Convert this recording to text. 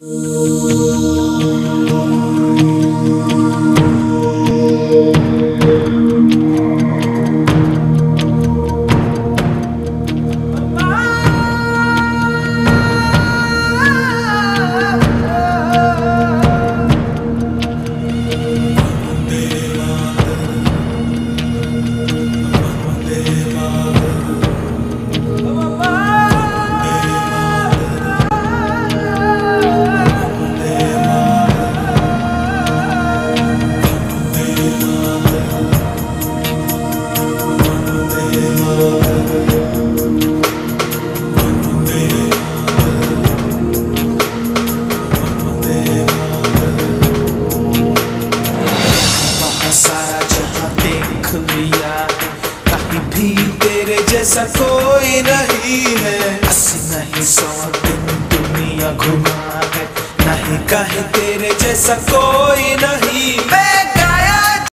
Thank you. लिया कहीं भी तेरे जैसा कोई नहीं है। अस्सी नहीं सौ दिन दुनिया घुमा है, नहीं कहीं तेरे जैसा कोई नहीं